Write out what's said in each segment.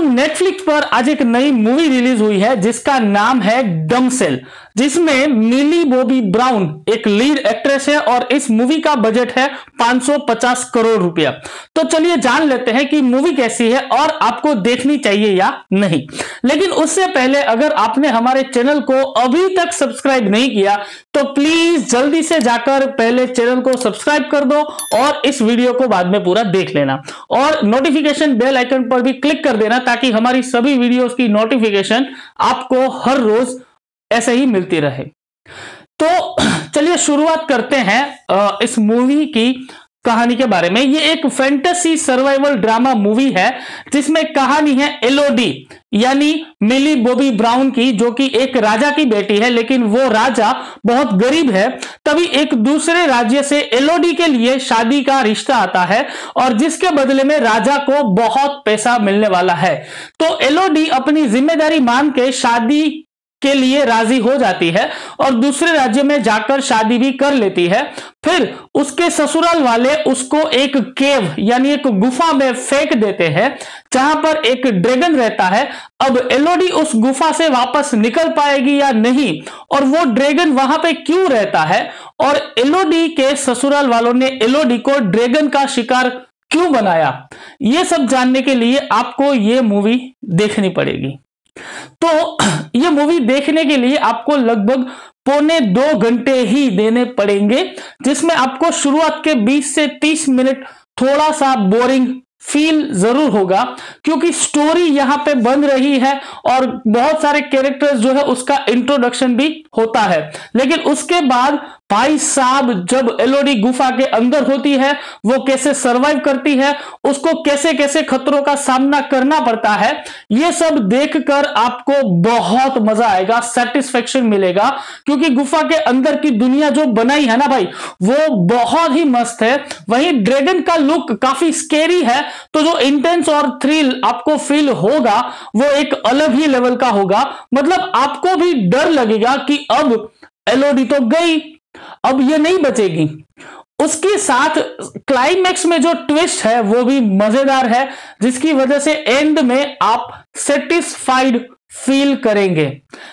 Netflix पर आज एक नई मूवी रिलीज़ हुई है, जिसका नाम है डमसेल जिसमें मिली बॉबी ब्राउन एक लीड एक्ट्रेस है और इस मूवी का बजट है 550 करोड़ रुपया। तो चलिए जान लेते हैं कि मूवी कैसी है और आपको देखनी चाहिए या नहीं। लेकिन उससे पहले अगर आपने हमारे चैनल को अभी तक सब्सक्राइब नहीं किया तो प्लीज़ जल्दी से जाकर पहले चैनल को सब्सक्राइब कर दो और इस वीडियो को बाद में पूरा देख लेना। और नोटिफिकेशन बेल आइकन पर भी क्लिक कर देना ताकि हमारी सभी वीडियोस की नोटिफिकेशन आपको हर रोज ऐसे ही मिलती रहे। तो चलिए शुरुआत करते हैं इस मूवी की कहानी के बारे में। ये एक फैंटेसी सर्वाइवल ड्रामा मूवी है, जिसमें कहानी है एलोडी यानी मिली बॉबी ब्राउन की, जो कि एक राजा की बेटी है, लेकिन वो राजा बहुत गरीब है। तभी एक दूसरे राज्य से एलोडी के लिए शादी का रिश्ता आता है, और जिसके बदले में राजा को बहुत पैसा मिलने वाला है। तो एलोडी अपनी ज़िम्मेदारी मान के शादी के लिए राज़ी हो जाती है और दूसरे राज्य में जाकर शादी भी कर लेती है। फिर उसके ससुराल वाले उसको एक केव, यानी एक गुफा में फेंक देते हैं, जहाँ पर एक ड्रैगन रहता है। अब एलोडी उस गुफा से वापस निकल पाएगी या नहीं? और वो ड्रैगन वहाँ पे क्यों रहता है? और एलोडी के ससुराल वालों ने एलोडी को ड्रैगन का शिकार क्यों बनाया? ये सब जानने के लिए आपको ये मूवी देखनी पड़ेगी। तो ये मूवी देखने के लिए आपको लगभग पौने दो घंटे ही देने पड़ेंगे, जिसमें आपको शुरुआत के 20 से 30 मिनट थोड़ा सा बोरिंग फील ज़रूर होगा, क्योंकि स्टोरी यहाँ पे बन रही है और बहुत सारे कैरेक्टर्स जो है उसका इंट्रोडक्शन भी होता है। लेकिन उसके बाद भाई साहब, जब एलोडी गुफा के अंदर होती है, वो कैसे सरवाइव करती है, उसको कैसे कैसे खतरों का सामना करना पड़ता है, ये सब देखकर आपको बहुत मज़ा आएगा सेटिस्फेक्शन मिलेगा, क्योंकि गुफा के अंदर की दुनिया जो बनाई है ना भाई, वो बहुत ही मस्त है। वहीं ड्रैगन का लुक काफ़ी स्केरी है तो जो इंटेंस और थ्रिल आपको फील होगा, वो एक अलग ही लेवल का होगा। मतलब आपको भी डर लगेगा कि अब एलोडी तो गई अब ये नहीं बचेगी। उसके साथ क्लाइमैक्स में जो ट्विस्ट है, वो भी मज़ेदार है, जिसकी वजह से एंड में आप सेटिस्फाइड फील करेंगे।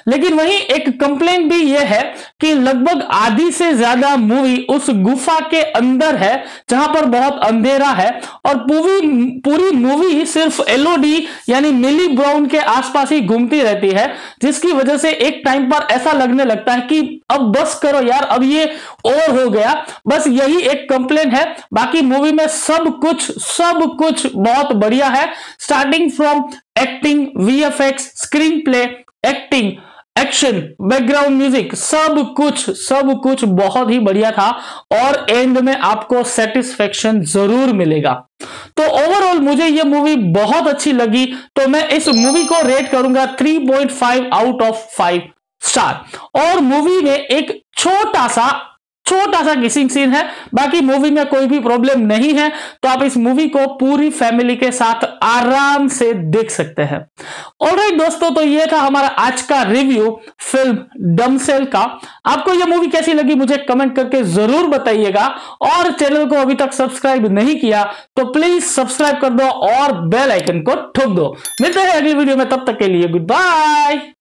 लेकिन वहीं एक कंप्लेन भी यह है कि लगभग आधी से ज़्यादा मूवी उस गुफा के अंदर है, जहाँ पर बहुत अंधेरा है और पूरी पूरी मूवी सिर्फ़ एलओडी यानी मिली ब्राउन के आसपास ही घूमती रहती है, जिसकी वजह से एक टाइम पर ऐसा लगने लगता है कि अब बस करो यार, अब ये और हो गया। बस यही एक कंप्लेन है। बाकी मूवी में सब कुछ सब कुछ बहुत बढ़िया है। Starting from acting VFX screenplay acting action background music सब कुछ सब कुछ बहुत ही बढ़िया था और एंड में आपको सेटिस्फेक्शन ज़रूर मिलेगा। तो ओवरऑल मुझे ये मूवी बहुत अच्छी लगी तो मैं इस मूवी को रेट करूँगा 3.5 आउट ऑफ़ 5 स्टार और मूवी में एक छोटा सा छोटा सा किसिंग सीन है, बाकी मूवी में कोई भी प्रॉब्लम नहीं है तो आप इस मूवी को पूरी फैमिली के साथ आराम से देख सकते हैं। ऑलराइट दोस्तों तो ये था हमारा आज का रिव्यू फ़िल्म डमसेल का। आपको ये मूवी कैसी लगी मुझे कमेंट करके ज़रूर बताइएगा, और चैनल को अभी तक सब्सक्राइब नहीं किया तो प्लीज़ सब्सक्राइब कर दो और बेल आइकन को ठोक दो। मिलते हैं अगली वीडियो में, तब तक के लिए गुड बाय